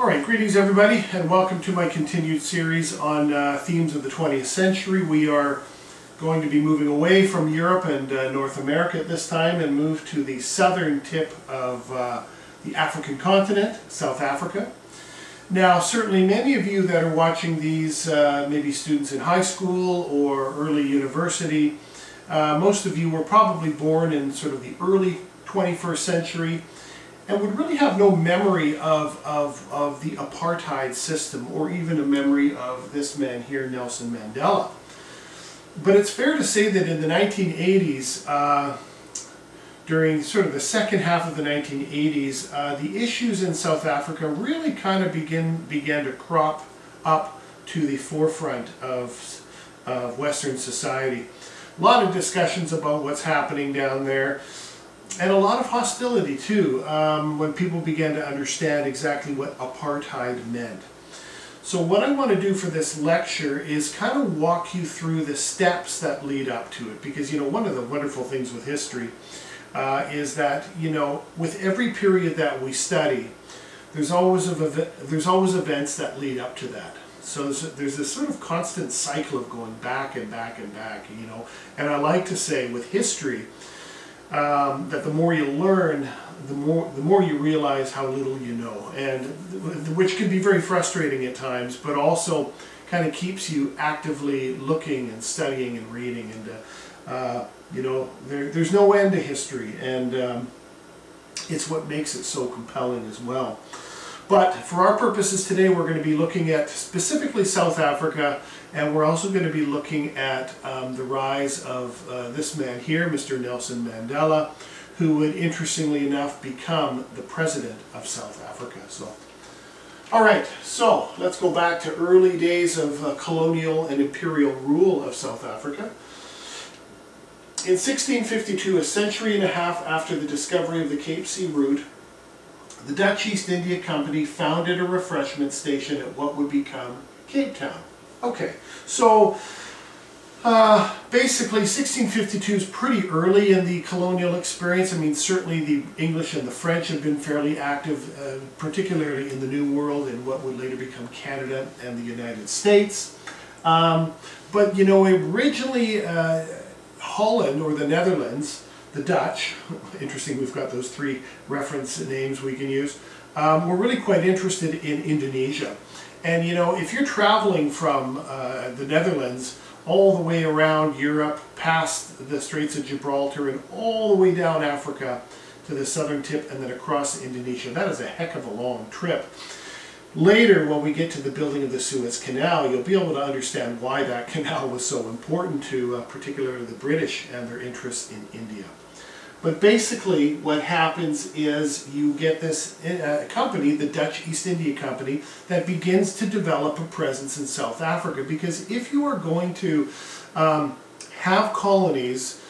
All right, greetings everybody, and welcome to my continued series on uh, themes of the 20th century. We are going to be moving away from Europe and uh, North America at this time and move to the southern tip of uh, the African continent, South Africa. Now, certainly many of you that are watching these, uh, maybe students in high school or early university, uh, most of you were probably born in sort of the early 21st century and would really have no memory of, of, of the apartheid system or even a memory of this man here, Nelson Mandela. But it's fair to say that in the 1980s, uh, during sort of the second half of the 1980s, uh, the issues in South Africa really kind of begin, began to crop up to the forefront of, of Western society. A lot of discussions about what's happening down there and a lot of hostility too um, when people began to understand exactly what apartheid meant. So what I want to do for this lecture is kind of walk you through the steps that lead up to it because you know one of the wonderful things with history uh, is that you know with every period that we study there's always a, there's always events that lead up to that. So there's, there's this sort of constant cycle of going back and back and back, you know. And I like to say with history, um, that the more you learn, the more the more you realize how little you know, and which can be very frustrating at times, but also kind of keeps you actively looking and studying and reading, and uh, uh, you know there, there's no end to history, and um, it's what makes it so compelling as well. But for our purposes today, we're going to be looking at specifically South Africa, and we're also going to be looking at um, the rise of uh, this man here, Mr. Nelson Mandela, who would, interestingly enough, become the president of South Africa. So, all right, so let's go back to early days of uh, colonial and imperial rule of South Africa. In 1652, a century and a half after the discovery of the Cape Sea route, the Dutch East India Company founded a refreshment station at what would become Cape Town. Okay, so uh, basically 1652 is pretty early in the colonial experience. I mean, certainly the English and the French have been fairly active, uh, particularly in the New World and what would later become Canada and the United States. Um, but, you know, originally uh, Holland or the Netherlands the Dutch, interesting we've got those three reference names we can use, um, we're really quite interested in Indonesia. And you know, if you're traveling from uh, the Netherlands all the way around Europe, past the Straits of Gibraltar, and all the way down Africa to the southern tip and then across Indonesia, that is a heck of a long trip. Later, when we get to the building of the Suez Canal, you'll be able to understand why that canal was so important to uh, particularly the British and their interests in India. But basically what happens is you get this uh, company, the Dutch East India Company, that begins to develop a presence in South Africa. Because if you are going to um, have colonies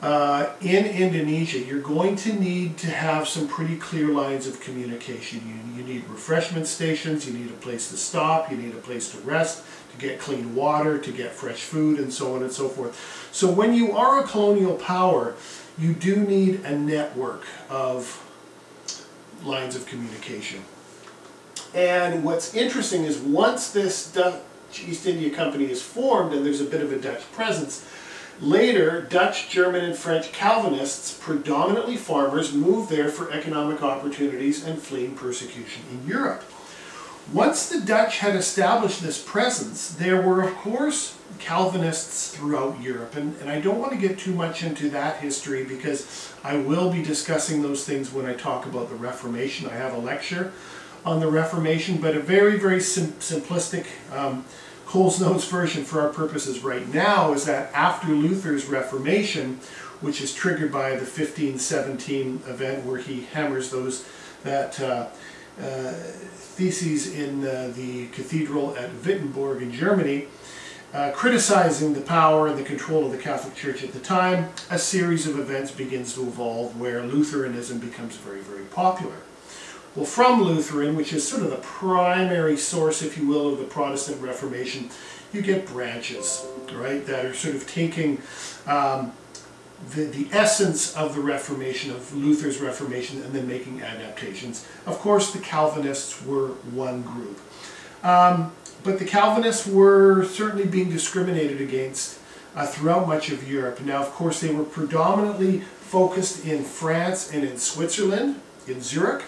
uh, in Indonesia, you're going to need to have some pretty clear lines of communication. You, you need refreshment stations, you need a place to stop, you need a place to rest, to get clean water, to get fresh food, and so on and so forth. So when you are a colonial power, you do need a network of lines of communication. And what's interesting is once this Dutch East India Company is formed and there's a bit of a Dutch presence, later Dutch, German, and French Calvinists, predominantly farmers, moved there for economic opportunities and fleeing persecution in Europe. Once the Dutch had established this presence, there were, of course, Calvinists throughout Europe. And, and I don't want to get too much into that history because I will be discussing those things when I talk about the Reformation. I have a lecture on the Reformation, but a very, very sim simplistic um, Coles Notes version for our purposes right now is that after Luther's Reformation, which is triggered by the 1517 event where he hammers those that uh, uh, theses in uh, the cathedral at Wittenberg in Germany, uh, criticizing the power and the control of the Catholic Church at the time, a series of events begins to evolve where Lutheranism becomes very, very popular. Well, from Lutheran, which is sort of the primary source, if you will, of the Protestant Reformation, you get branches, right, that are sort of taking um, the, the essence of the Reformation, of Luther's Reformation, and then making adaptations. Of course, the Calvinists were one group. Um, but the Calvinists were certainly being discriminated against uh, throughout much of Europe. Now, of course, they were predominantly focused in France and in Switzerland, in Zurich.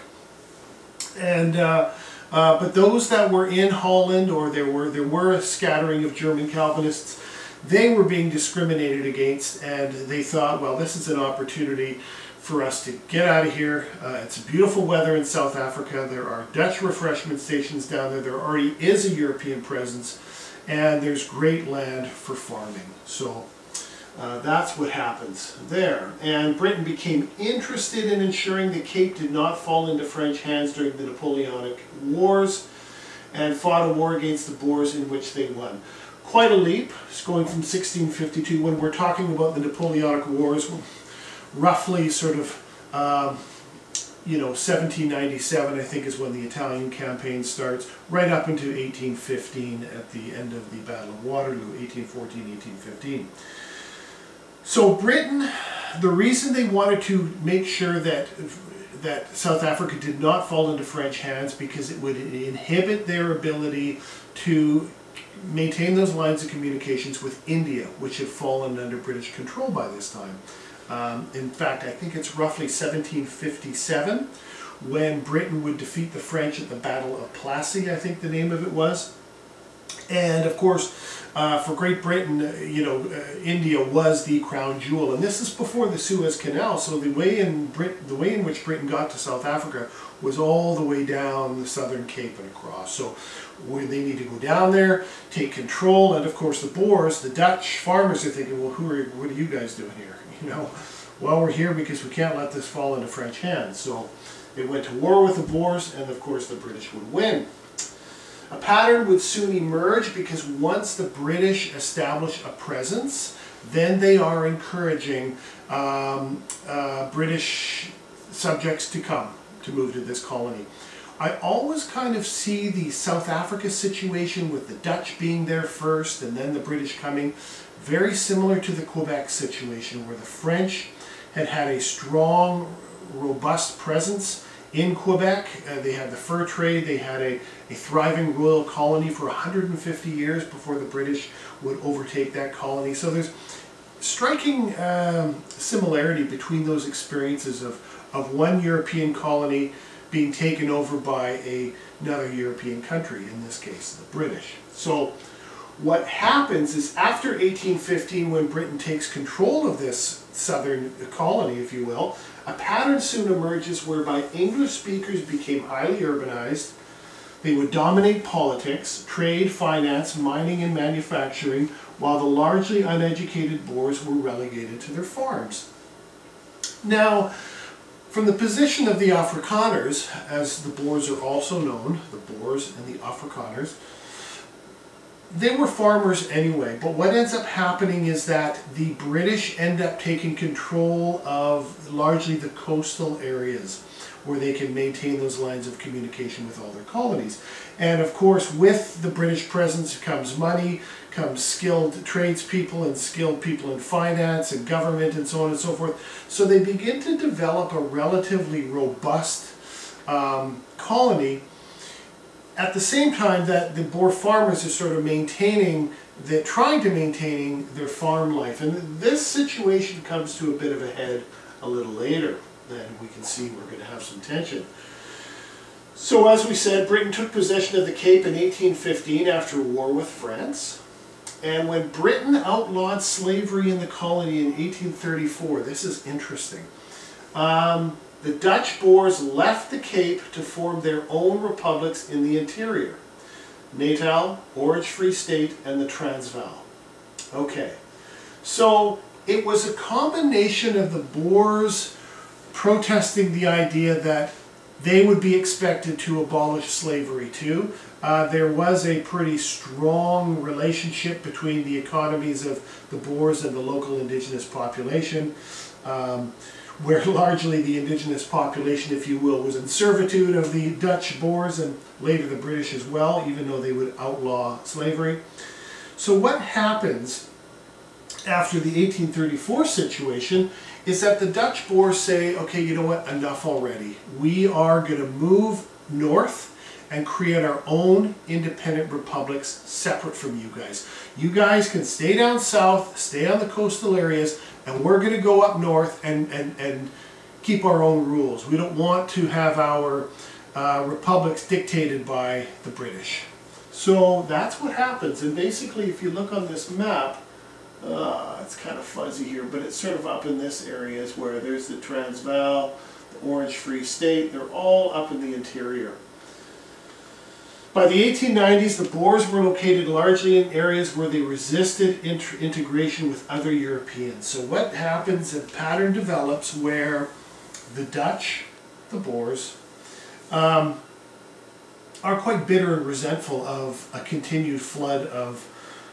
And uh, uh, but those that were in Holland, or there were there were a scattering of German Calvinists, they were being discriminated against, and they thought, well, this is an opportunity for us to get out of here. Uh, it's beautiful weather in South Africa. There are Dutch refreshment stations down there. There already is a European presence, and there's great land for farming. So uh, that's what happens there. And Britain became interested in ensuring the Cape did not fall into French hands during the Napoleonic Wars and fought a war against the Boers in which they won. Quite a leap, it's going from 1652, when we're talking about the Napoleonic Wars, roughly sort of, um, you know, 1797 I think is when the Italian campaign starts, right up into 1815 at the end of the Battle of Waterloo, 1814, 1815. So Britain, the reason they wanted to make sure that that South Africa did not fall into French hands because it would inhibit their ability to maintain those lines of communications with India, which had fallen under British control by this time. Um, in fact, I think it's roughly 1757 when Britain would defeat the French at the Battle of Plassey, I think the name of it was. And of course, uh, for Great Britain, uh, you know, uh, India was the crown jewel, and this is before the Suez Canal. So the way in Brit the way in which Britain got to South Africa was all the way down the southern Cape and across. So where they need to go down there, take control, and of course the Boers, the Dutch farmers, are thinking, well, who are what are you guys doing here? You know, well, we're here because we can't let this fall into French hands. So they went to war with the Boers, and of course the British would win. A pattern would soon emerge because once the British establish a presence, then they are encouraging um, uh, British subjects to come to move to this colony. I always kind of see the South Africa situation with the Dutch being there first and then the British coming very similar to the Quebec situation where the French had had a strong, robust presence in Quebec. Uh, they had the fur trade, they had a, a thriving royal colony for 150 years before the British would overtake that colony. So there's striking um, similarity between those experiences of, of one European colony being taken over by a, another European country, in this case the British. So what happens is after 1815 when Britain takes control of this southern colony, if you will, a pattern soon emerges whereby English speakers became highly urbanized. They would dominate politics, trade, finance, mining, and manufacturing, while the largely uneducated Boers were relegated to their farms. Now, from the position of the Afrikaners, as the Boers are also known, the Boers and the Afrikaners, they were farmers anyway, but what ends up happening is that the British end up taking control of largely the coastal areas where they can maintain those lines of communication with all their colonies. And of course, with the British presence comes money, comes skilled tradespeople and skilled people in finance and government and so on and so forth. So they begin to develop a relatively robust um, colony at the same time that the Boer farmers are sort of maintaining, they're trying to maintaining their farm life. And this situation comes to a bit of a head a little later. Then we can see we're going to have some tension. So as we said, Britain took possession of the Cape in 1815 after war with France. And when Britain outlawed slavery in the colony in 1834, this is interesting. Um, the Dutch Boers left the Cape to form their own republics in the interior. Natal, Orange Free State, and the Transvaal. Okay, so it was a combination of the Boers protesting the idea that they would be expected to abolish slavery too. Uh, there was a pretty strong relationship between the economies of the Boers and the local indigenous population. Um, where largely the indigenous population, if you will, was in servitude of the Dutch Boers and later the British as well, even though they would outlaw slavery. So what happens after the 1834 situation is that the Dutch Boers say, okay, you know what, enough already. We are going to move north and create our own independent republics separate from you guys. You guys can stay down south, stay on the coastal areas, and we're going to go up north and, and, and keep our own rules. We don't want to have our uh, republics dictated by the British. So that's what happens. And basically, if you look on this map, uh, it's kind of fuzzy here, but it's sort of up in this area is where there's the Transvaal, the Orange Free State. They're all up in the interior. By the 1890s, the Boers were located largely in areas where they resisted integration with other Europeans. So what happens, a pattern develops where the Dutch, the Boers, um, are quite bitter and resentful of a continued flood of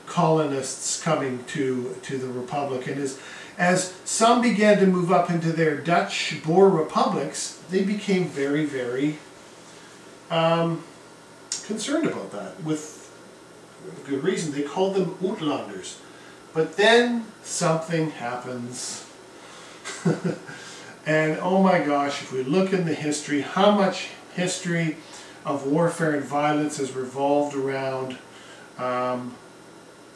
colonists coming to, to the Republic. And as, as some began to move up into their Dutch Boer republics, they became very, very um, concerned about that with good reason. They called them Uitlanders. But then something happens. and oh my gosh, if we look in the history, how much history of warfare and violence has revolved around um,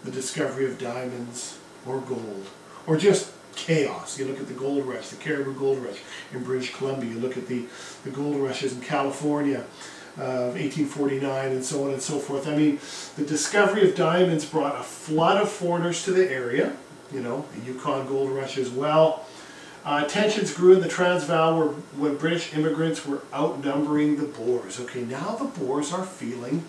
the discovery of diamonds or gold or just chaos. You look at the gold rush, the Cariboo Gold Rush in British Columbia. You look at the, the gold rushes in California of 1849 and so on and so forth. I mean, the discovery of diamonds brought a flood of foreigners to the area, you know, the Yukon Gold Rush as well. Uh, tensions grew in the Transvaal when British immigrants were outnumbering the Boers. Okay, now the Boers are feeling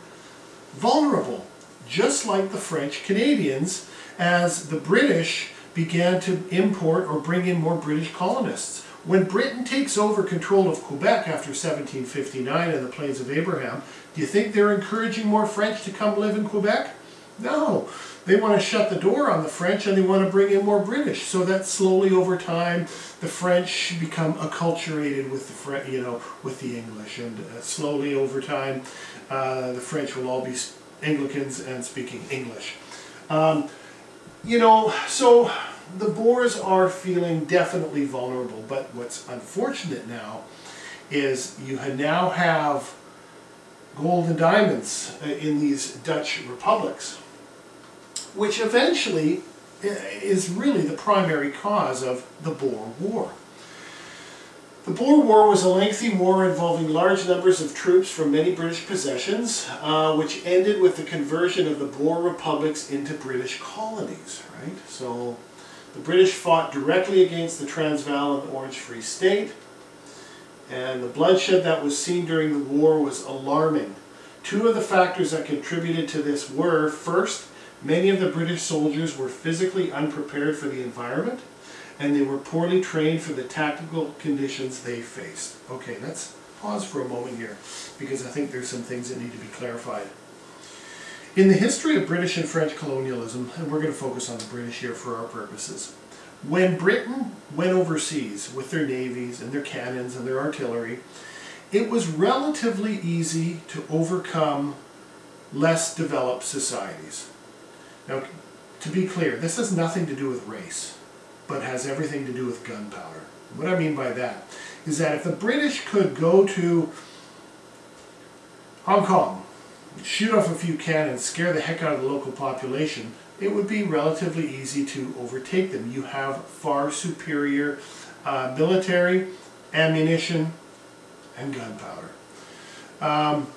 vulnerable, just like the French Canadians, as the British began to import or bring in more British colonists. When Britain takes over control of Quebec after 1759 and the Plains of Abraham, do you think they're encouraging more French to come live in Quebec? No. They want to shut the door on the French and they want to bring in more British. So that slowly over time, the French become acculturated with the French, you know, with the English, and uh, slowly over time, uh, the French will all be Anglicans and speaking English. Um, you know, so the Boers are feeling definitely vulnerable, but what's unfortunate now is you now have gold and diamonds uh, in these Dutch republics, which eventually uh, is really the primary cause of the Boer War. The Boer War was a lengthy war involving large numbers of troops from many British possessions, uh, which ended with the conversion of the Boer republics into British colonies, right? So the British fought directly against the Transvaal and the Orange Free State, and the bloodshed that was seen during the war was alarming. Two of the factors that contributed to this were, first, many of the British soldiers were physically unprepared for the environment, and they were poorly trained for the tactical conditions they faced. Okay, let's pause for a moment here, because I think there's some things that need to be clarified. In the history of British and French colonialism, and we're going to focus on the British here for our purposes, when Britain went overseas with their navies and their cannons and their artillery, it was relatively easy to overcome less developed societies. Now, to be clear, this has nothing to do with race, but has everything to do with gunpowder. What I mean by that is that if the British could go to Hong Kong shoot off a few cannons, scare the heck out of the local population, it would be relatively easy to overtake them. You have far superior uh, military, ammunition, and gunpowder. Um,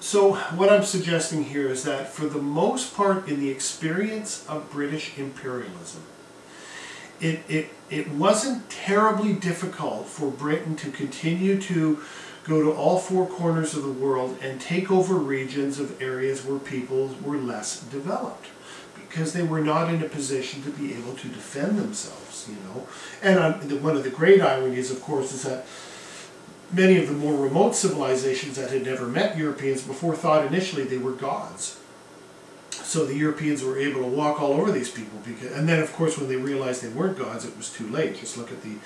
so what I'm suggesting here is that for the most part in the experience of British imperialism, it, it, it wasn't terribly difficult for Britain to continue to go to all four corners of the world and take over regions of areas where people were less developed because they were not in a position to be able to defend themselves, you know. And um, one of the great ironies, of course, is that many of the more remote civilizations that had never met Europeans before thought initially they were gods. So the Europeans were able to walk all over these people, because, and then of course when they realized they weren't gods, it was too late. Just look at the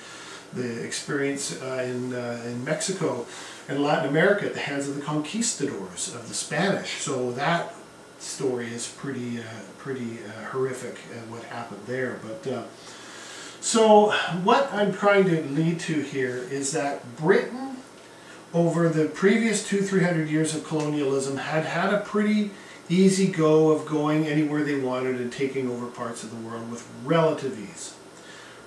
the experience uh, in, uh, in Mexico and Latin America at the hands of the conquistadors, of the Spanish. So that story is pretty uh, pretty uh, horrific and what happened there. But uh, so what I'm trying to lead to here is that Britain, over the previous two three hundred years of colonialism, had had a pretty easy go of going anywhere they wanted and taking over parts of the world with relative ease.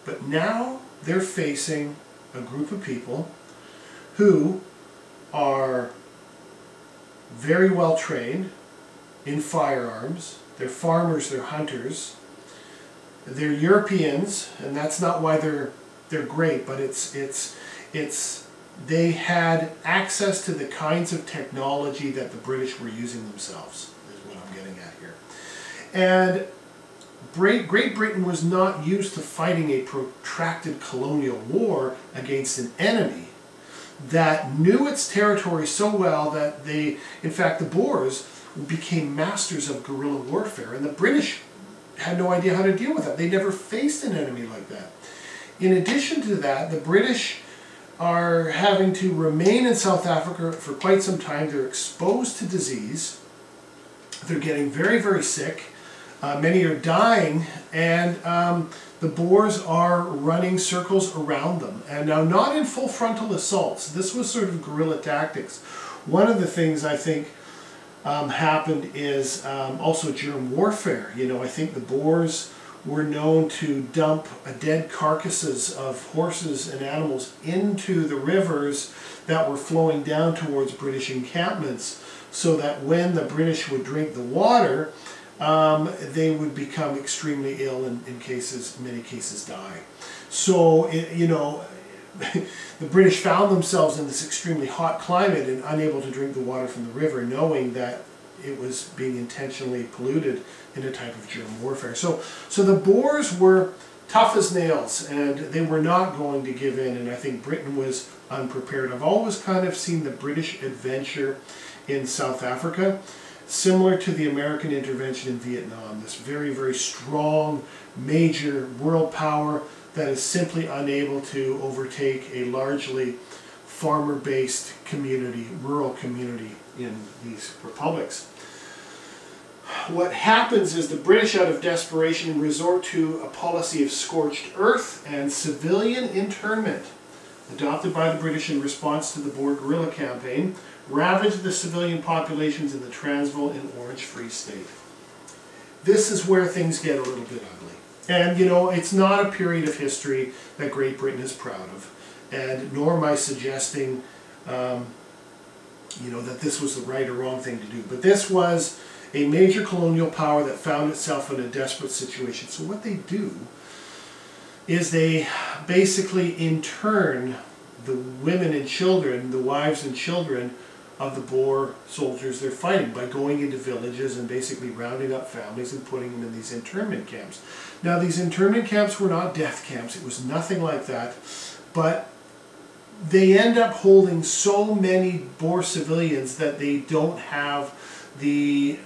But now they're facing a group of people who are very well trained in firearms. They're farmers, they're hunters. They're Europeans, and that's not why they're they're great, but it's it's it's they had access to the kinds of technology that the British were using themselves, is what I'm getting at here. And Great Britain was not used to fighting a protracted colonial war against an enemy that knew its territory so well that they, in fact, the Boers became masters of guerrilla warfare, and the British had no idea how to deal with that. They never faced an enemy like that. In addition to that, the British are having to remain in South Africa for quite some time. They're exposed to disease. They're getting very, very sick. Uh, many are dying, and um, the Boers are running circles around them. And now, not in full frontal assaults. This was sort of guerrilla tactics. One of the things I think um, happened is um, also germ warfare. You know, I think the Boers were known to dump dead carcasses of horses and animals into the rivers that were flowing down towards British encampments so that when the British would drink the water, um, they would become extremely ill and in cases, many cases die. So, it, you know, the British found themselves in this extremely hot climate and unable to drink the water from the river, knowing that it was being intentionally polluted in a type of germ warfare. So, so the Boers were tough as nails, and they were not going to give in, and I think Britain was unprepared. I've always kind of seen the British adventure in South Africa similar to the American intervention in Vietnam, this very, very strong, major world power that is simply unable to overtake a largely farmer-based community, rural community in these republics. What happens is the British, out of desperation, resort to a policy of scorched earth and civilian internment, adopted by the British in response to the Boer guerrilla campaign, ravaged the civilian populations in the Transvaal and Orange Free State. This is where things get a little bit ugly. And, you know, it's not a period of history that Great Britain is proud of. And nor am I suggesting, um, you know, that this was the right or wrong thing to do. But this was a major colonial power that found itself in a desperate situation. So what they do is they basically intern the women and children, the wives and children of the Boer soldiers they're fighting by going into villages and basically rounding up families and putting them in these internment camps. Now these internment camps were not death camps, it was nothing like that, but they end up holding so many Boer civilians that they don't have the,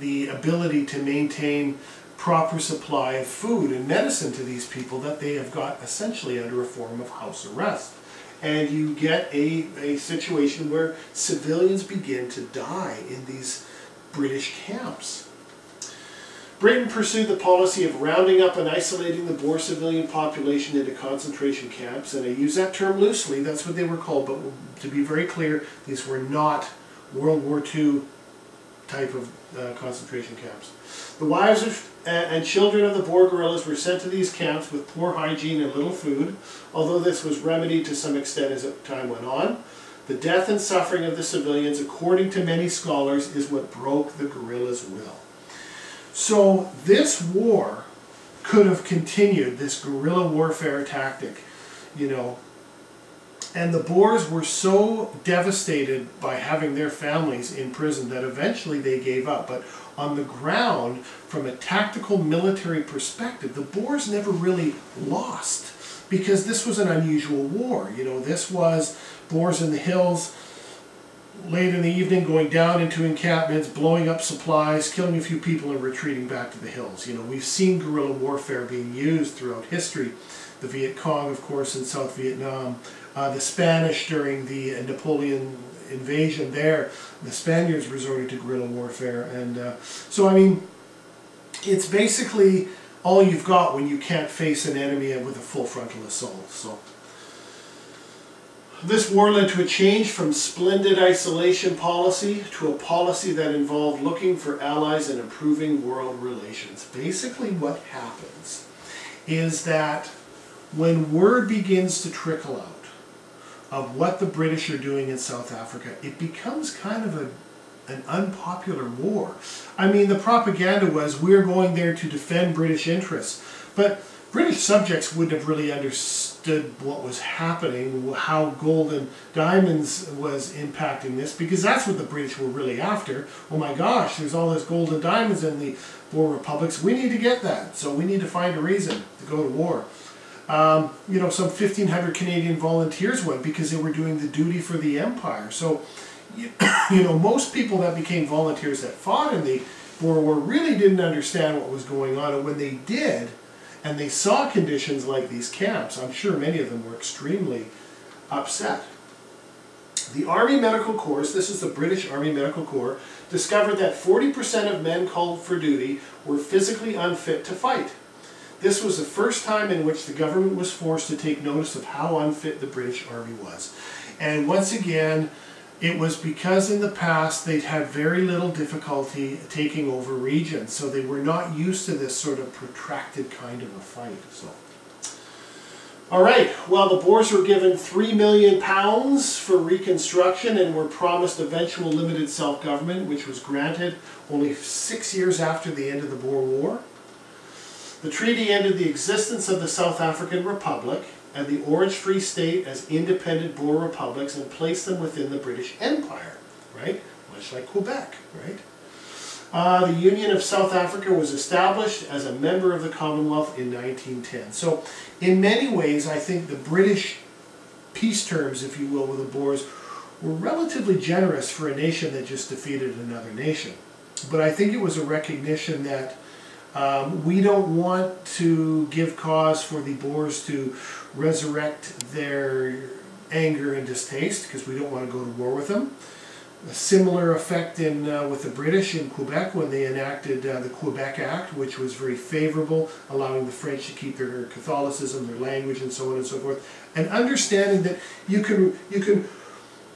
the ability to maintain proper supply of food and medicine to these people that they have got essentially under a form of house arrest and you get a, a situation where civilians begin to die in these British camps. Britain pursued the policy of rounding up and isolating the Boer civilian population into concentration camps, and I use that term loosely, that's what they were called, but to be very clear, these were not World War II type of uh, concentration camps. The wives of, uh, and children of the Boer guerrillas were sent to these camps with poor hygiene and little food, although this was remedied to some extent as time went on. The death and suffering of the civilians, according to many scholars, is what broke the guerrillas' will. So this war could have continued, this guerrilla warfare tactic, you know, and the Boers were so devastated by having their families in prison that eventually they gave up. But on the ground, from a tactical military perspective, the Boers never really lost because this was an unusual war. You know, this was Boers in the hills late in the evening going down into encampments, blowing up supplies, killing a few people and retreating back to the hills. You know, we've seen guerrilla warfare being used throughout history. The Viet Cong, of course, in South Vietnam, uh, the Spanish during the Napoleon invasion there, the Spaniards resorted to guerrilla warfare. And uh, so, I mean, it's basically all you've got when you can't face an enemy with a full frontal assault. So. This war led to a change from splendid isolation policy to a policy that involved looking for allies and improving world relations. Basically what happens is that when word begins to trickle out of what the British are doing in South Africa, it becomes kind of a an unpopular war. I mean, the propaganda was we're going there to defend British interests, but British subjects wouldn't have really understood what was happening, how gold and diamonds was impacting this, because that's what the British were really after. Oh my gosh, there's all this gold and diamonds in the Boer republics. We need to get that, so we need to find a reason to go to war. Um, you know, some 1,500 Canadian volunteers went because they were doing the duty for the empire. So, you, you know, most people that became volunteers that fought in the Boer War really didn't understand what was going on, and when they did, and they saw conditions like these camps, I'm sure many of them were extremely upset. The Army Medical Corps, this is the British Army Medical Corps, discovered that 40% of men called for duty were physically unfit to fight. This was the first time in which the government was forced to take notice of how unfit the British Army was. And once again, it was because in the past they'd had very little difficulty taking over regions, so they were not used to this sort of protracted kind of a fight. So, all right. Well, the Boers were given three million pounds for reconstruction and were promised eventual limited self-government, which was granted only six years after the end of the Boer War. The treaty ended the existence of the South African Republic and the Orange Free State as independent Boer republics and placed them within the British Empire, right? Much like Quebec, right? Uh, the Union of South Africa was established as a member of the Commonwealth in 1910. So in many ways, I think the British peace terms, if you will, with the Boers were relatively generous for a nation that just defeated another nation. But I think it was a recognition that um, we don't want to give cause for the Boers to resurrect their anger and distaste because we don't want to go to war with them. A similar effect in uh, with the British in Quebec when they enacted uh, the Quebec Act, which was very favorable, allowing the French to keep their Catholicism, their language, and so on and so forth. And understanding that you can you can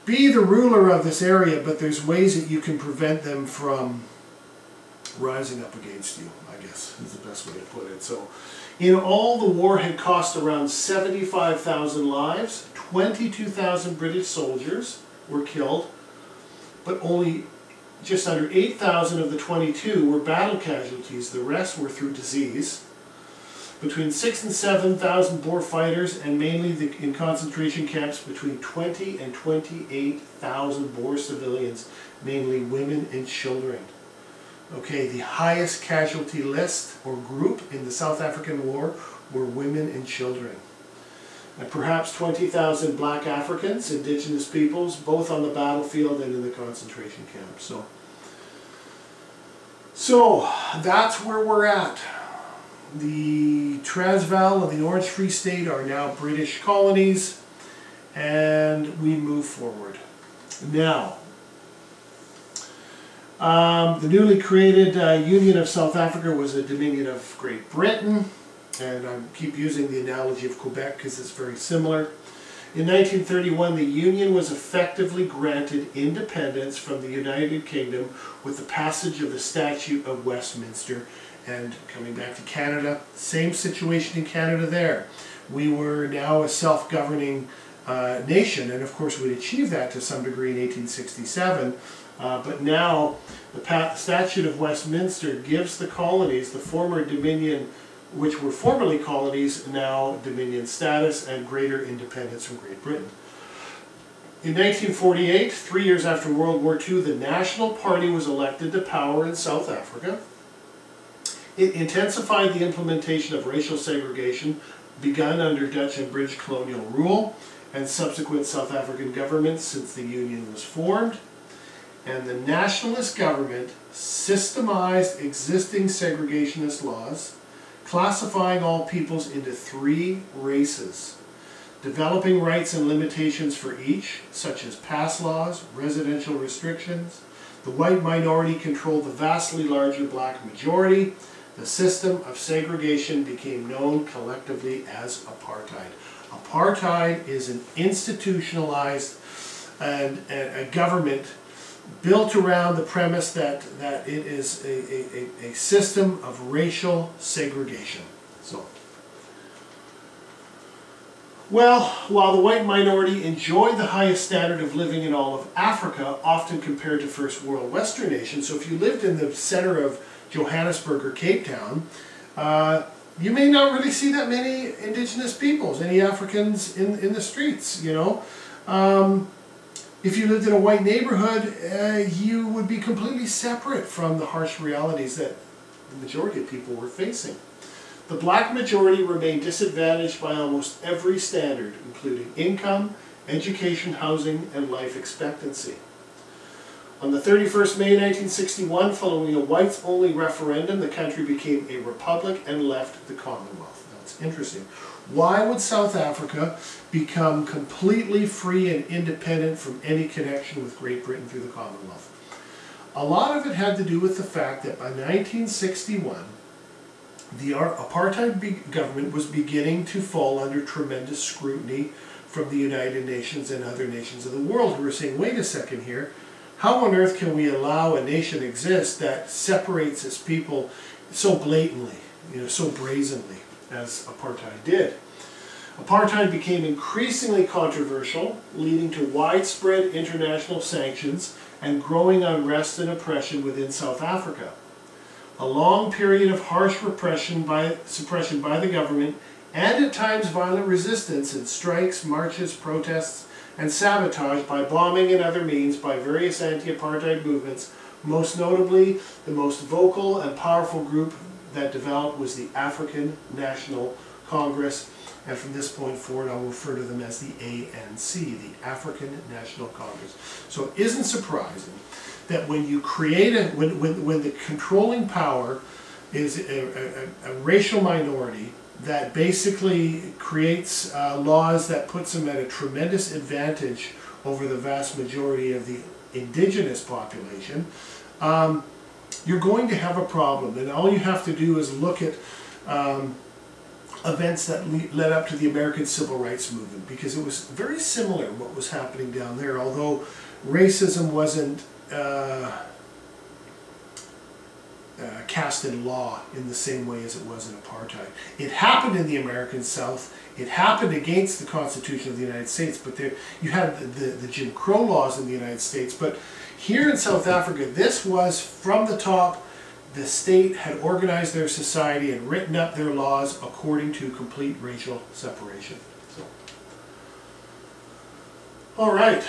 be the ruler of this area, but there's ways that you can prevent them from rising up against you. Guess is the best way to put it. So. In all, the war had cost around 75,000 lives, 22,000 British soldiers were killed, but only just under 8,000 of the 22 were battle casualties. The rest were through disease. Between 6 and 7,000 Boer fighters, and mainly the, in concentration camps, between 20 and 28,000 Boer civilians, mainly women and children. Okay, the highest casualty list or group in the South African War were women and children. And perhaps 20,000 black Africans, indigenous peoples, both on the battlefield and in the concentration camps. So, so that's where we're at. The Transvaal and the Orange Free State are now British colonies, and we move forward. Now, um, the newly created uh, Union of South Africa was a dominion of Great Britain, and I keep using the analogy of Quebec because it's very similar. In 1931, the Union was effectively granted independence from the United Kingdom with the passage of the Statute of Westminster. And coming back to Canada, same situation in Canada there. We were now a self-governing uh, nation, and of course we'd achieved that to some degree in 1867. Uh, but now the Statute of Westminster gives the colonies, the former Dominion, which were formerly colonies, now Dominion status and greater independence from Great Britain. In 1948, three years after World War II, the National Party was elected to power in South Africa. It intensified the implementation of racial segregation begun under Dutch and British colonial rule and subsequent South African governments since the Union was formed and the nationalist government systemized existing segregationist laws, classifying all peoples into three races. developing rights and limitations for each, such as pass laws, residential restrictions. The white minority controlled the vastly larger black majority. The system of segregation became known collectively as apartheid. Apartheid is an institutionalized and a government built around the premise that, that it is a, a, a system of racial segregation. So, well, while the white minority enjoyed the highest standard of living in all of Africa, often compared to first world Western nations, so if you lived in the center of Johannesburg or Cape Town, uh, you may not really see that many indigenous peoples, any Africans in, in the streets, you know. Um, if you lived in a white neighborhood, uh, you would be completely separate from the harsh realities that the majority of people were facing. The black majority remained disadvantaged by almost every standard, including income, education, housing, and life expectancy. On the 31st May 1961, following a whites-only referendum, the country became a republic and left the Commonwealth. That's interesting. Why would South Africa become completely free and independent from any connection with Great Britain through the Commonwealth? A lot of it had to do with the fact that by 1961, the apartheid government was beginning to fall under tremendous scrutiny from the United Nations and other nations of the world who were saying, wait a second here, how on earth can we allow a nation exist that separates its people so blatantly, you know, so brazenly? As apartheid did. Apartheid became increasingly controversial, leading to widespread international sanctions and growing unrest and oppression within South Africa. A long period of harsh repression by, suppression by the government and at times violent resistance in strikes, marches, protests, and sabotage by bombing and other means by various anti-apartheid movements, most notably the most vocal and powerful group that developed was the African National Congress, and from this point forward I'll refer to them as the ANC, the African National Congress. So it isn't surprising that when you create a, when, when, when the controlling power is a, a, a racial minority that basically creates uh, laws that puts them at a tremendous advantage over the vast majority of the indigenous population, um, you're going to have a problem. And all you have to do is look at um, events that led up to the American Civil Rights Movement because it was very similar what was happening down there, although racism wasn't uh, uh, cast in law in the same way as it was in apartheid. It happened in the American South. It happened against the Constitution of the United States, but there, you had the, the, the Jim Crow laws in the United States, but here in South Africa, this was from the top. The state had organized their society and written up their laws according to complete racial separation. So. All right,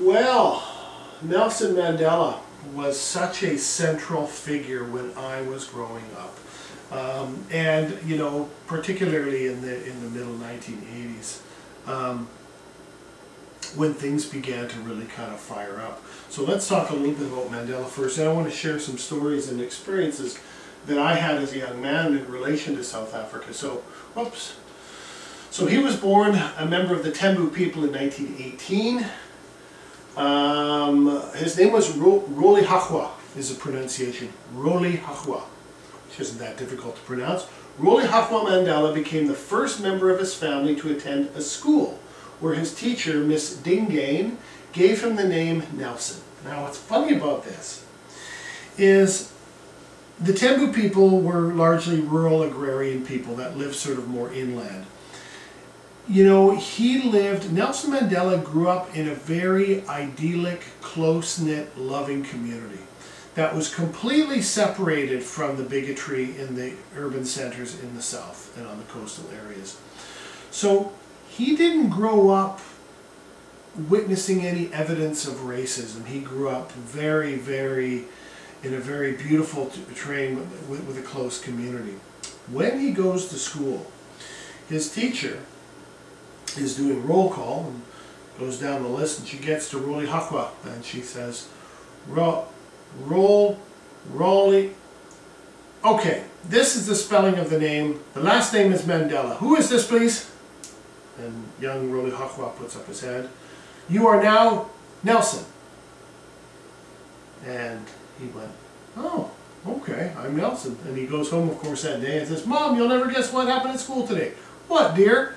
well, Nelson Mandela was such a central figure when I was growing up. Um, and, you know, particularly in the, in the middle 1980s. Um, when things began to really kind of fire up. So let's talk a little bit about Mandela first. And I want to share some stories and experiences that I had as a young man in relation to South Africa. So, whoops. So he was born a member of the Tembu people in 1918. Um, his name was Ro Rolihlahla, is the pronunciation. Roli Rolihlahla, which isn't that difficult to pronounce. Roli Rolihlahla Mandela became the first member of his family to attend a school where his teacher, Miss Dingane, gave him the name Nelson. Now what's funny about this is the Tembu people were largely rural agrarian people that lived sort of more inland. You know, he lived, Nelson Mandela grew up in a very idyllic, close-knit, loving community that was completely separated from the bigotry in the urban centers in the south and on the coastal areas. So he didn't grow up witnessing any evidence of racism. He grew up very, very, in a very beautiful terrain with, with, a close community. When he goes to school, his teacher is doing roll call and goes down the list and she gets to Rolihlahla and she says, roll, roll, Rolly. Okay, this is the spelling of the name. The last name is Mandela. Who is this, please? And young Roly Rolihlahla puts up his hand. You are now Nelson. And he went, oh, okay, I'm Nelson. And he goes home, of course, that day and says, Mom, you'll never guess what happened at school today. What, dear?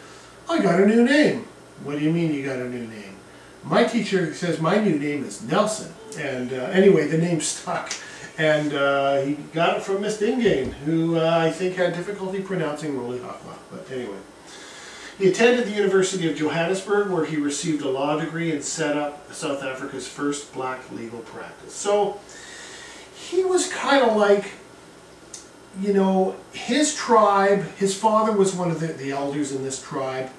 I got a new name. What do you mean you got a new name? My teacher says my new name is Nelson. And uh, anyway, the name stuck. And uh, he got it from Miss Dingane, who uh, I think had difficulty pronouncing Rolihlahla. But anyway. He attended the University of Johannesburg where he received a law degree and set up South Africa's first black legal practice. So he was kind of like, you know, his tribe, his father was one of the, the elders in this tribe,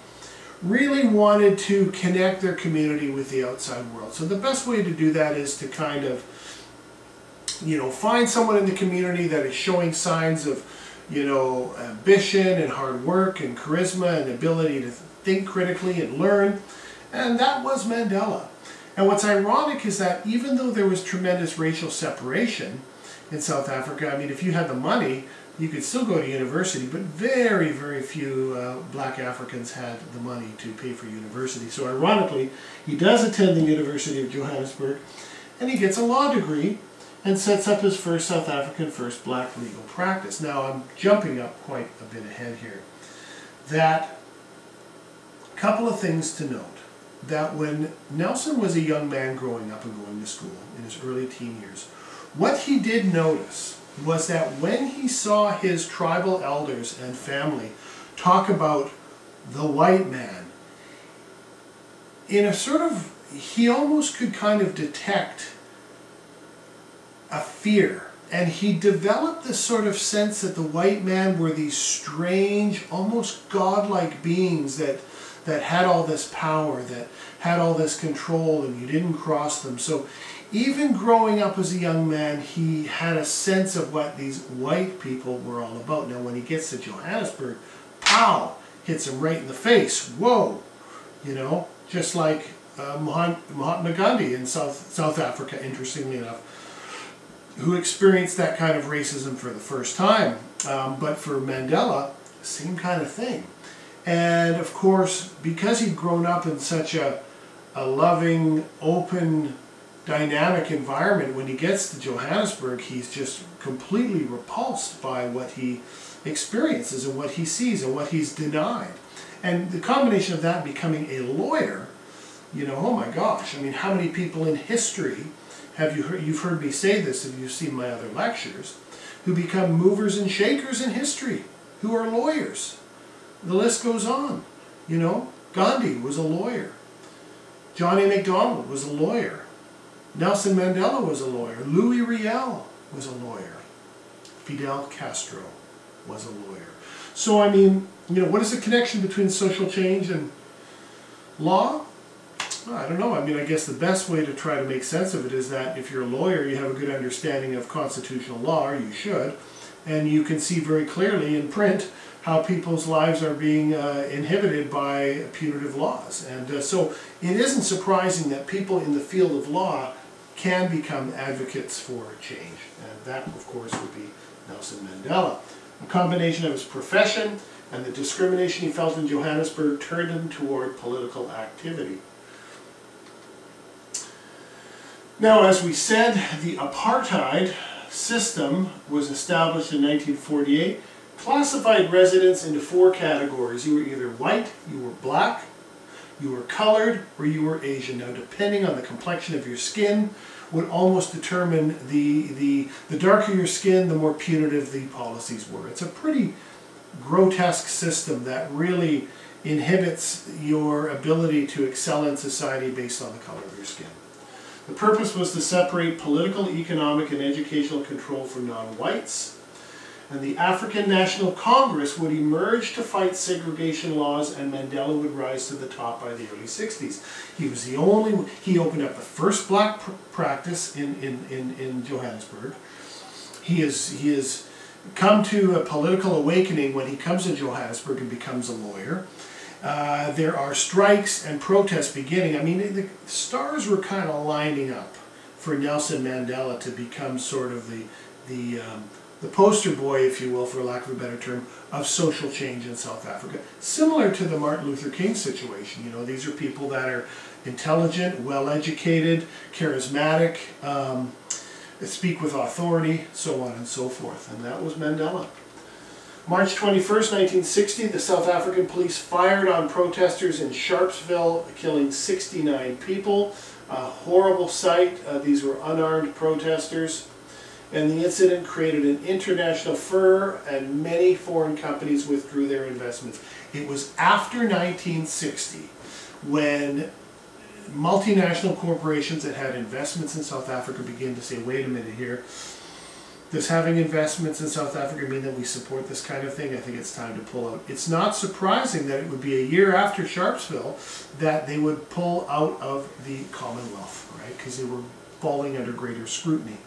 really wanted to connect their community with the outside world. So the best way to do that is to kind of, you know, find someone in the community that is showing signs of you know, ambition and hard work and charisma and ability to think critically and learn. And that was Mandela. And what's ironic is that even though there was tremendous racial separation in South Africa, I mean, if you had the money, you could still go to university, but very, very few uh, black Africans had the money to pay for university. So ironically, he does attend the University of Johannesburg, and he gets a law degree, and sets up his first South African first black legal practice. Now I'm jumping up quite a bit ahead here. That couple of things to note. That when Nelson was a young man growing up and going to school in his early teen years, what he did notice was that when he saw his tribal elders and family talk about the white man, in a sort of, he almost could kind of detect a fear. And he developed this sort of sense that the white man were these strange, almost godlike beings that, that had all this power, that had all this control, and you didn't cross them. So even growing up as a young man, he had a sense of what these white people were all about. Now, when he gets to Johannesburg, pow, hits him right in the face. Whoa, you know, just like uh, Mahatma Gandhi in South, South Africa, interestingly enough who experienced that kind of racism for the first time. Um, but for Mandela, same kind of thing. And of course, because he'd grown up in such a, a loving, open, dynamic environment, when he gets to Johannesburg, he's just completely repulsed by what he experiences and what he sees and what he's denied. And the combination of that becoming a lawyer, you know, oh my gosh, I mean, how many people in history have you heard, you've heard me say this if you've seen my other lectures, who become movers and shakers in history, who are lawyers. The list goes on. You know, Gandhi was a lawyer. John A. Macdonald was a lawyer. Nelson Mandela was a lawyer. Louis Riel was a lawyer. Fidel Castro was a lawyer. So, I mean, you know, what is the connection between social change and law? I don't know. I mean, I guess the best way to try to make sense of it is that if you're a lawyer, you have a good understanding of constitutional law, or you should, and you can see very clearly in print how people's lives are being uh, inhibited by punitive laws. And uh, so it isn't surprising that people in the field of law can become advocates for change. And that, of course, would be Nelson Mandela. A combination of his profession and the discrimination he felt in Johannesburg turned him toward political activity. Now, as we said, the apartheid system was established in 1948, classified residents into four categories. You were either white, you were black, you were colored, or you were Asian. Now, depending on the complexion of your skin, would almost determine the, the, the darker your skin, the more punitive the policies were. It's a pretty grotesque system that really inhibits your ability to excel in society based on the color of your skin. The purpose was to separate political, economic, and educational control for non-whites. And the African National Congress would emerge to fight segregation laws and Mandela would rise to the top by the early 60s. He was the only, he opened up the first black pr practice in, in, in, in Johannesburg. He is, he is come to a political awakening when he comes to Johannesburg and becomes a lawyer. Uh, there are strikes and protests beginning. I mean, the stars were kind of lining up for Nelson Mandela to become sort of the, the um, the poster boy, if you will, for lack of a better term, of social change in South Africa. Similar to the Martin Luther King situation. You know, these are people that are intelligent, well educated, charismatic, um, speak with authority, so on and so forth. And that was Mandela. March 21st, 1960, the South African police fired on protesters in Sharpeville, killing 69 people. A horrible sight. Uh, these were unarmed protesters. And the incident created an international furor and many foreign companies withdrew their investments. It was after 1960 when multinational corporations that had investments in South Africa began to say, wait a minute here, does having investments in South Africa mean that we support this kind of thing? I think it's time to pull out. It's not surprising that it would be a year after Sharpeville that they would pull out of the Commonwealth, right? Because they were falling under greater scrutiny.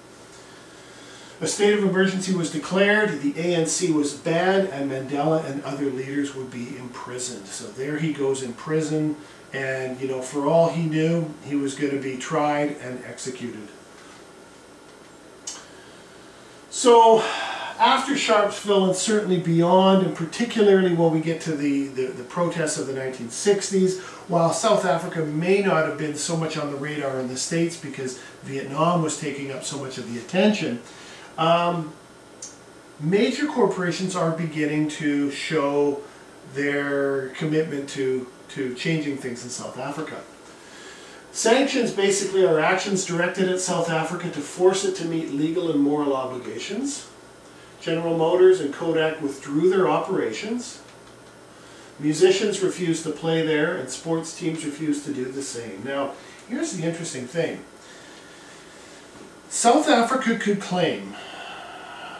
A state of emergency was declared, the ANC was banned, and Mandela and other leaders would be imprisoned. So there he goes in prison, and you know, for all he knew, he was going to be tried and executed. So after Sharpeville and certainly beyond, and particularly when we get to the, the, the, protests of the 1960s, while South Africa may not have been so much on the radar in the States because Vietnam was taking up so much of the attention, um, major corporations are beginning to show their commitment to, to changing things in South Africa. Sanctions basically are actions directed at South Africa to force it to meet legal and moral obligations. General Motors and Kodak withdrew their operations. Musicians refused to play there and sports teams refused to do the same. Now, here's the interesting thing. South Africa could claim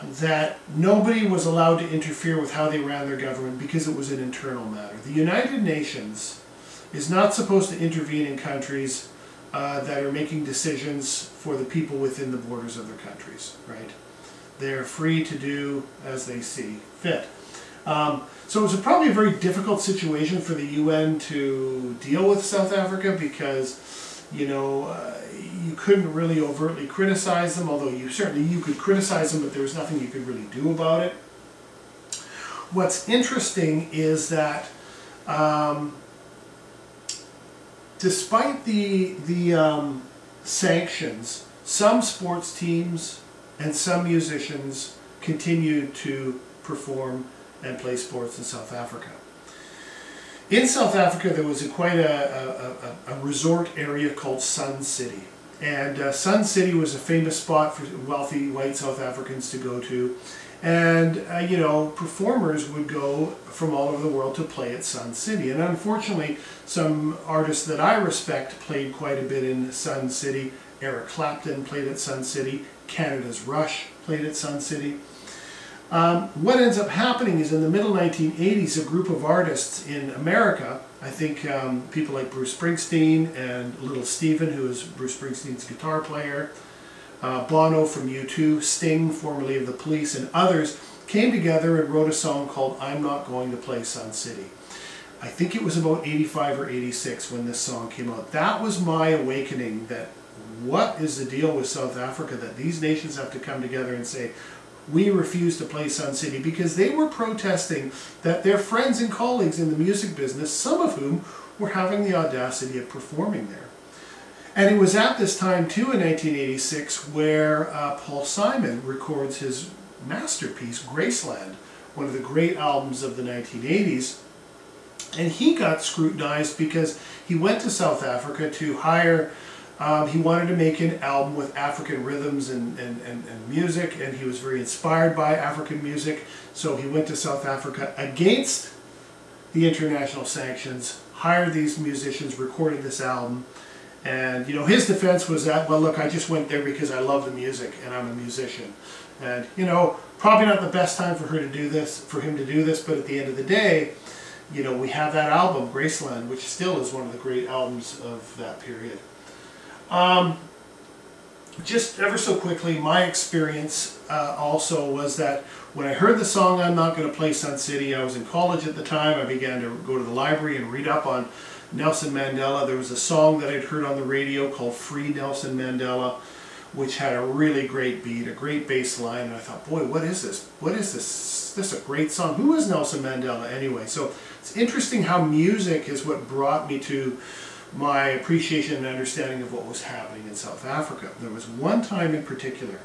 that nobody was allowed to interfere with how they ran their government because it was an internal matter. The United Nations is not supposed to intervene in countries uh, that are making decisions for the people within the borders of their countries, right? They're free to do as they see fit. Um, so it was a, probably a very difficult situation for the UN to deal with South Africa because, you know, uh, you couldn't really overtly criticize them, although you certainly you could criticize them, but there was nothing you could really do about it. What's interesting is that um, despite the, the um, sanctions, some sports teams and some musicians continued to perform and play sports in South Africa. In South Africa, there was a, quite a, a, a, resort area called Sun City. And uh, Sun City was a famous spot for wealthy white South Africans to go to. And, uh, you know, performers would go from all over the world to play at Sun City. And unfortunately, some artists that I respect played quite a bit in Sun City. Eric Clapton played at Sun City. Canada's Rush played at Sun City. Um, what ends up happening is in the middle 1980s, a group of artists in America, I think um, people like Bruce Springsteen and Little Steven, who is Bruce Springsteen's guitar player, uh, Bono from U2, Sting, formerly of the Police, and others came together and wrote a song called I'm Not Going to Play Sun City. I think it was about 85 or 86 when this song came out. That was my awakening that what is the deal with South Africa that these nations have to come together and say, we refuse to play Sun City because they were protesting that their friends and colleagues in the music business, some of whom were having the audacity of performing there. And it was at this time, too, in 1986, where uh, Paul Simon records his masterpiece, Graceland, one of the great albums of the 1980s. And he got scrutinized because he went to South Africa to hire, um, he wanted to make an album with African rhythms and, and, and, and music, and he was very inspired by African music. So he went to South Africa against the international sanctions, hired these musicians, recorded this album, and you know, his defense was that, well, look, I just went there because I love the music and I'm a musician. And you know, probably not the best time for her to do this, for him to do this, but at the end of the day, you know, we have that album, Graceland, which still is one of the great albums of that period. Um, just ever so quickly, my experience uh, also was that when I heard the song I'm Not Going to Play Sun City, I was in college at the time. I began to go to the library and read up on Nelson Mandela. There was a song that I'd heard on the radio called Free Nelson Mandela. which had a really great beat, a great bass line, and I thought, boy, what is this? What is this? This is a great song. Who is Nelson Mandela anyway? So it's interesting how music is what brought me to my appreciation and understanding of what was happening in South Africa. There was one time in particular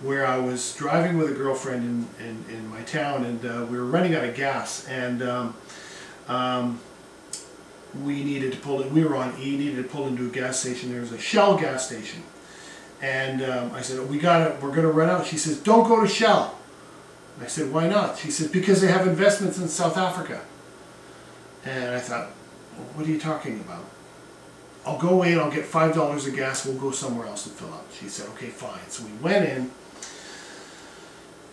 where I was driving with a girlfriend in, in, in my town and uh, we were running out of gas and um, um, we needed to pull in, we were on E, needed to pull into a gas station. There was a Shell gas station. And um, I said, we got it, we're going to run out. She says, don't go to Shell. I said, why not? She says, because they have investments in South Africa. And I thought, well, what are you talking about? I'll go and I'll get $5 of gas. We'll go somewhere else and fill up. She said, okay, fine. So we went in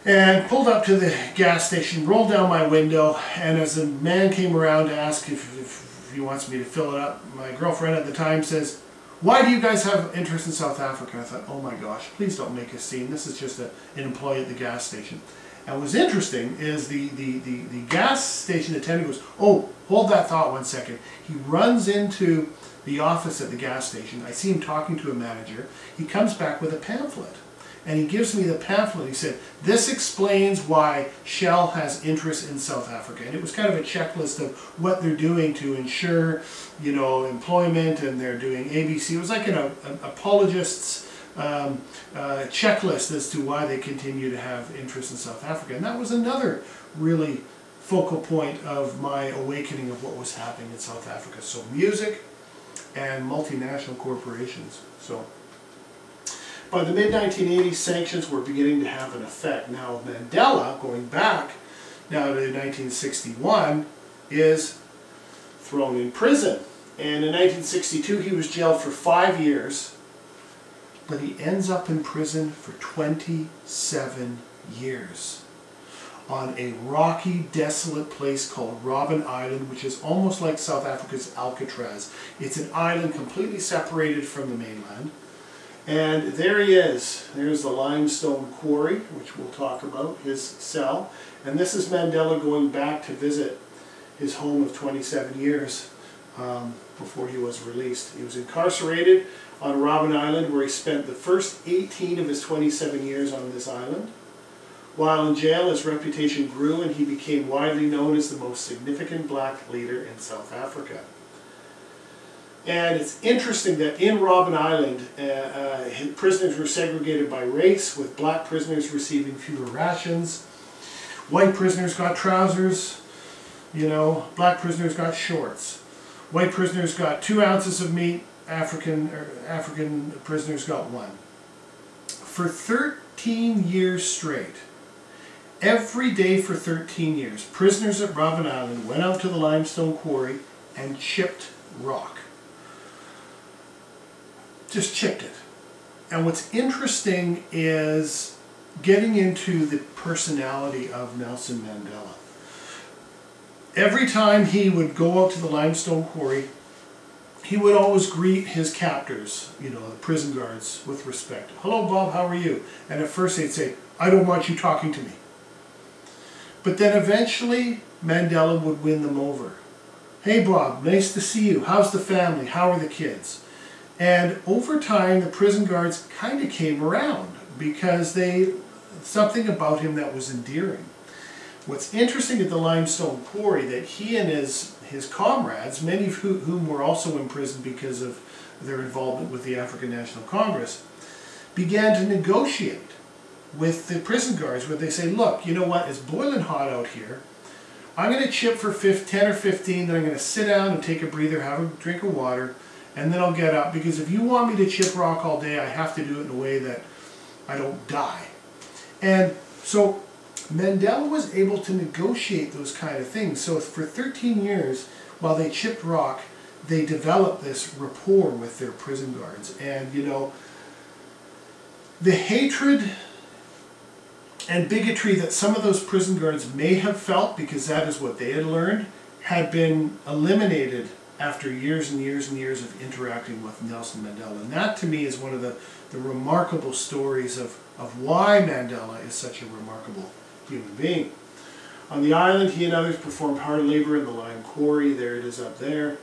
and pulled up to the gas station, rolled down my window, and as the man came around to ask if, if he wants me to fill it up, my girlfriend at the time says, why do you guys have interest in South Africa? I thought, oh my gosh, please don't make a scene. This is just a, an employee at the gas station. And what's interesting is the, the, the, the gas station attendant goes, oh, hold that thought one second. He runs into the office at the gas station. I see him talking to a manager. He comes back with a pamphlet and he gives me the pamphlet. He said, this explains why Shell has interest in South Africa. And it was kind of a checklist of what they're doing to ensure, you know, employment and they're doing ABC. It was like an, an apologist's um, uh, checklist as to why they continue to have interest in South Africa. And that was another really focal point of my awakening of what was happening in South Africa. So music and multinational corporations. So by the mid-1980s, sanctions were beginning to have an effect. Now Mandela, going back now to 1961, is thrown in prison. And in 1962 he was jailed for five years, but he ends up in prison for 27 years on a rocky, desolate place called Robben Island, which is almost like South Africa's Alcatraz. It's an island completely separated from the mainland. And there he is. There's the limestone quarry, which we'll talk about, his cell. And this is Mandela going back to visit his home of 27 years um, before he was released. He was incarcerated on Robben Island where he spent the first 18 of his 27 years on this island. While in jail, his reputation grew and he became widely known as the most significant black leader in South Africa. And it's interesting that in Robben Island, uh, uh, prisoners were segregated by race, with black prisoners receiving fewer rations. White prisoners got trousers, you know, black prisoners got shorts. White prisoners got two ounces of meat, African, er, African prisoners got one. For 13 years straight, every day for 13 years, prisoners at Robben Island went out to the limestone quarry and chipped rock just chipped it. And what's interesting is getting into the personality of Nelson Mandela. Every time he would go out to the limestone quarry, he would always greet his captors, you know, the prison guards, with respect. Hello, Bob, how are you? And at first they'd say, I don't want you talking to me. But then eventually, Mandela would win them over. Hey, Bob, nice to see you. How's the family? How are the kids? And over time, the prison guards kind of came around because they, something about him that was endearing. What's interesting at the limestone quarry that he and his, his comrades, many of whom were also imprisoned because of their involvement with the African National Congress, began to negotiate with the prison guards where they say, look, you know what, it's boiling hot out here. I'm going to chip for 10 or 15, then I'm going to sit down and take a breather, have a drink of water, and then I'll get up because if you want me to chip rock all day I have to do it in a way that I don't die. And so Mandela was able to negotiate those kind of things. So for 13 years while they chipped rock they developed this rapport with their prison guards. And you know the hatred and bigotry that some of those prison guards may have felt because that is what they had learned had been eliminated after years and years and years of interacting with Nelson Mandela. And that to me is one of the, the remarkable stories of, of why Mandela is such a remarkable human being. On the island, he and others performed hard labor in the lime quarry. There it is up there.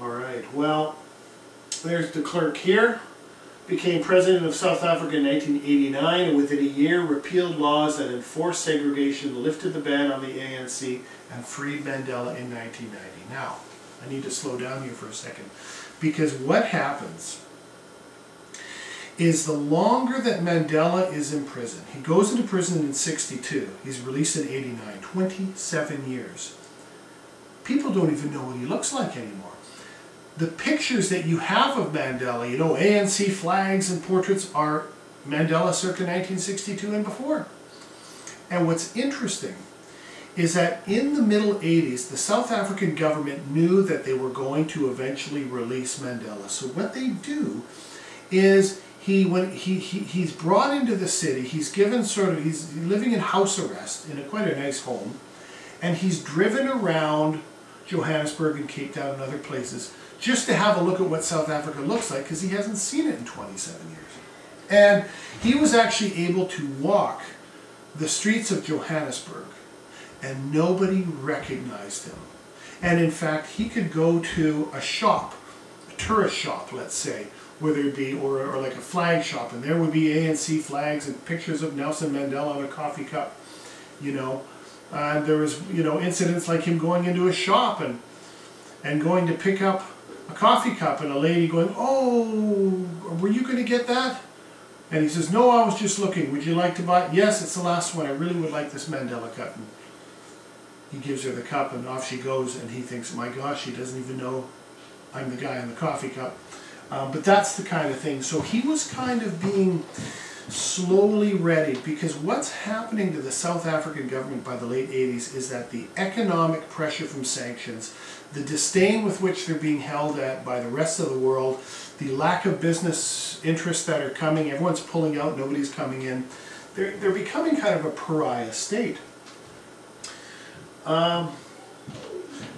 All right, well, there's de Klerk here. Became president of South Africa in 1989 and within a year repealed laws that enforced segregation, lifted the ban on the ANC, and freed Mandela in 1990. Now, I need to slow down here for a second because what happens is the longer that Mandela is in prison, he goes into prison in 62, he's released in 89, 27 years. People don't even know what he looks like anymore the pictures that you have of Mandela, you know, ANC flags and portraits are Mandela circa 1962 and before. And what's interesting is that in the middle 80s, the South African government knew that they were going to eventually release Mandela. So what they do is he when he, he he's brought into the city, he's given sort of he's living in house arrest in a quite a nice home, and he's driven around Johannesburg and Cape Town and other places just to have a look at what South Africa looks like because he hasn't seen it in 27 years. And he was actually able to walk the streets of Johannesburg and nobody recognized him. And in fact, he could go to a shop, a tourist shop, let's say, where there'd be, or, or like a flag shop, and there would be ANC flags and pictures of Nelson Mandela on a coffee cup, you know. Uh, there was, you know, incidents like him going into a shop and and going to pick up a coffee cup and a lady going, oh, were you going to get that? And he says, no, I was just looking. Would you like to buy it? Yes, it's the last one. I really would like this Mandela cup. And he gives her the cup and off she goes and he thinks, my gosh, she doesn't even know I'm the guy in the coffee cup. Um, but that's the kind of thing. So he was kind of being slowly ready because what's happening to the South African government by the late 80s is that the economic pressure from sanctions, the disdain with which they're being held at by the rest of the world, the lack of business interests that are coming, everyone's pulling out, nobody's coming in, they're, they're becoming kind of a pariah state. Um,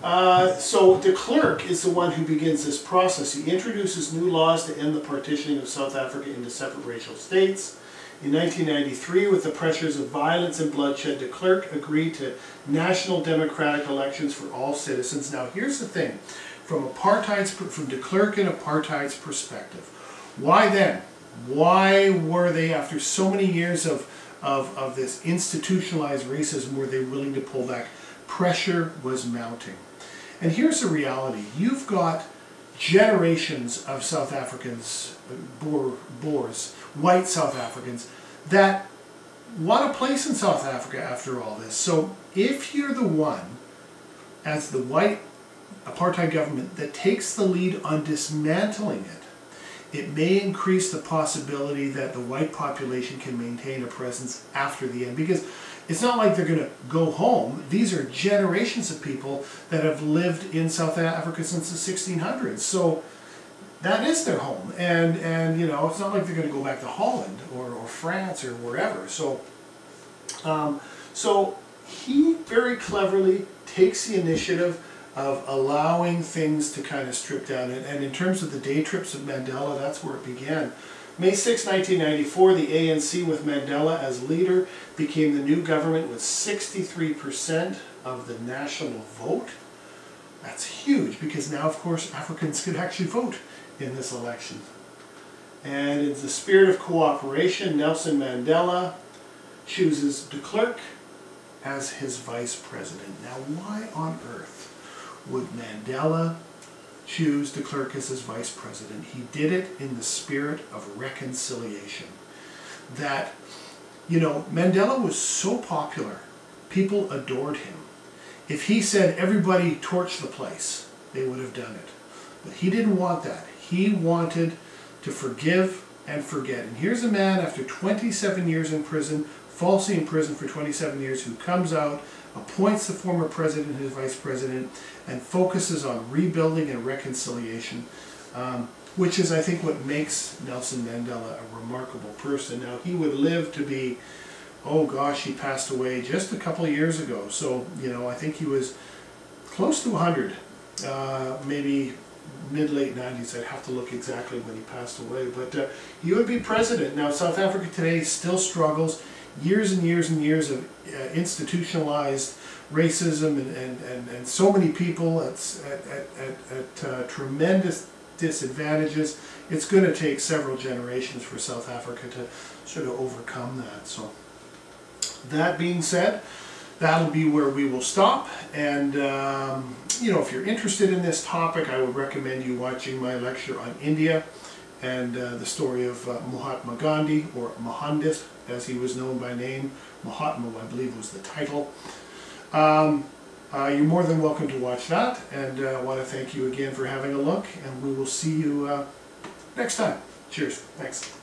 uh, so de Klerk is the one who begins this process. He introduces new laws to end the partitioning of South Africa into separate racial states. In 1993, with the pressures of violence and bloodshed, de Klerk agreed to national democratic elections for all citizens. Now, here's the thing, from apartheid's, from de Klerk and apartheid's perspective, why then? Why were they, after so many years of, of, of this institutionalized racism, were they willing to pull back? Pressure was mounting. And here's the reality. You've got generations of South Africans, Boer, Boers, white South Africans, that want a place in South Africa after all this. So if you're the one, as the white apartheid government, that takes the lead on dismantling it, it may increase the possibility that the white population can maintain a presence after the end. Because it's not like they're going to go home. These are generations of people that have lived in South Africa since the 1600s. So that is their home. And, and you know, it's not like they're going to go back to Holland or, or France or wherever. So, um, so he very cleverly takes the initiative of allowing things to kind of strip down. And, and in terms of the day trips of Mandela, that's where it began. May 6, 1994, the ANC with Mandela as leader became the new government with 63% of the national vote. That's huge because now, of course, Africans could actually vote in this election. And in the spirit of cooperation, Nelson Mandela chooses de Klerk as his vice president. Now, why on earth would Mandela choose de Klerk as his vice president? He did it in the spirit of reconciliation. That, you know, Mandela was so popular, people adored him. If he said everybody torch the place, they would have done it. But he didn't want that. He wanted to forgive and forget. And here's a man after 27 years in prison, falsely in prison for 27 years, who comes out, appoints the former president his vice president, and focuses on rebuilding and reconciliation, um, which is, I think, what makes Nelson Mandela a remarkable person. Now, he would live to be, oh gosh, he passed away just a couple years ago. So, you know, I think he was close to 100, uh, maybe mid-late 90s. I'd have to look exactly when he passed away. But uh, he would be president. Now, South Africa today still struggles. Years and years and years of uh, institutionalized racism and, and, and, and so many people at, at, at, at uh, tremendous disadvantages. It's going to take several generations for South Africa to sort of overcome that. So, that being said, that'll be where we will stop. And, um, you know, if you're interested in this topic, I would recommend you watching my lecture on India and uh, the story of uh, Mahatma Gandhi, or Mohandas, as he was known by name. Mahatma, I believe, was the title. Um, uh, you're more than welcome to watch that, and uh, I want to thank you again for having a look, and we will see you uh, next time. Cheers. Thanks.